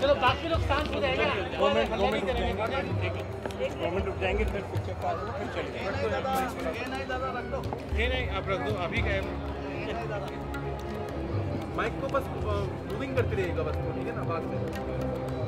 चलो बाकी लोग शांत हो जाएगा गवर्नमेंट गवर्नमेंट दो दो रुक जाएँगे फिर पीछे पास फिर चलेंगे नहीं नहीं आप रख दो अभी गए माइक को बस मूविंग करते रहिएगा बस ठीक है ना बाद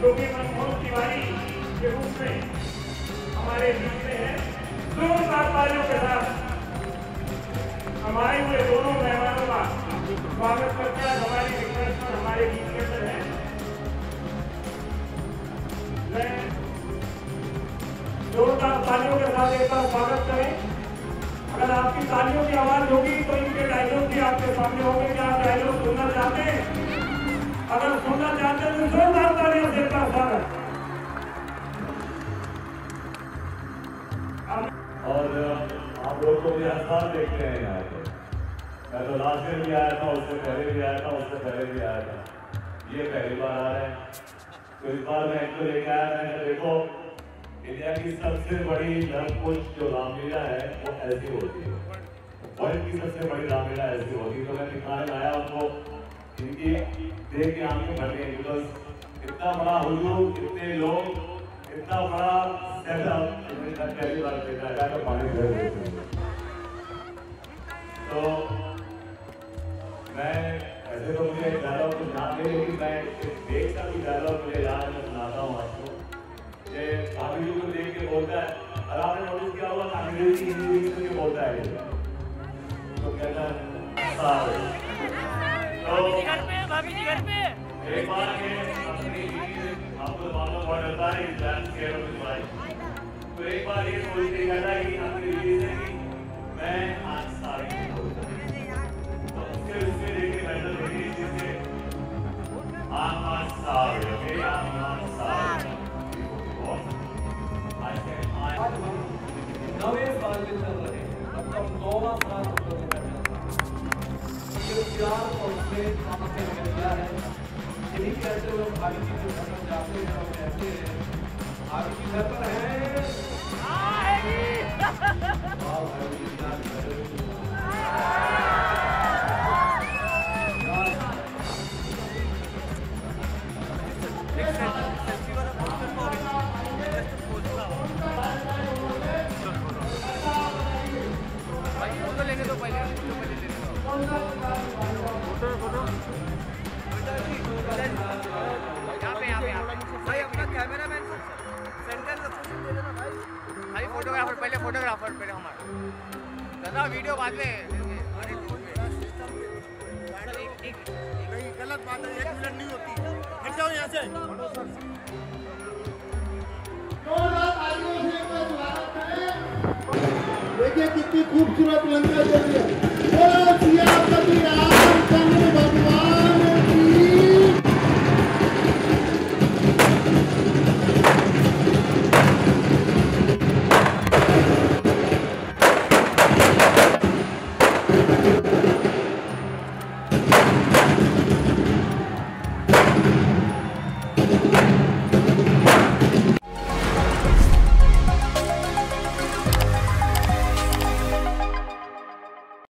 कि मनमोहन तिवारी के रूप में हमारे बीच में है जोरदार तालियों के साथ हमारे हुए दोनों मेहमानों का स्वागत करते हैं हमारी रिक्वेस्ट पर हमारे बीच के अंदर है। मैं जोरदार तालियों के साथ एक बार स्वागत करें। अगर आपकी तालियों की आवाज़ होगी तो इनके डायलॉग भी आपके सामने होंगे। क्या डायलॉग सुनना चाहते लोग को भी साल देखते हैं यहाँ पे। मैं तो लास्ट ईयर भी आया था उससे पहले भी आया था उससे पहले भी आया था। ये पहली बार आ रहे हैं। तो इस बार मैं इनको लेके आया, मैंने देखो, इंडिया की सबसे बड़ी धर्मपुष्ट जो रामलीला है, वो ऐसी होती है। वर्ल्ड की सबसे बड़ी रामलीला ऐसी होती है। तो मैं दिखाने लाया उनको, इनकी देख के आँखें भर गई बिकॉज़ इतना बड़ा हुजूम इतने लोग, इतना बड़ा सेटअप पहली बार देखा है। तो पानी भर देते हैं तो मैं ऐसे तो मुझे डायलॉग कुछ याद नहीं, लेकिन मैं देश का भी डायलॉग मुझे याद मैं सुनाता हूँ आपको ये काफ़ी जी को देख के बोलता है और आपने नोटिस किया होगा अंग्रेज़ी हिंदी मिक्स करके बोलता है तो कहता है तो भाभी जी घर पे एक बार ये अपनी आपको तो मालूम पड़ जाता है कि जान केयर ऑफ़ हिज तो एक बार ये सोच के कहता है कि अपनी बीवी से कि मैं नवे साल में चल रहे हैं मतलब नौवा साल लोगों का चल रहा है और स्नेह हमसे मिलता है यही कहते हुए भाई जी के घर जाते हैं और कहते हैं भाभी जी घर पर है Thank you. जी, पे हमारा दादा वीडियो बाद में अरे नहीं गलत बात है एक मिनट नहीं होती। हट जाओ यहाँ से।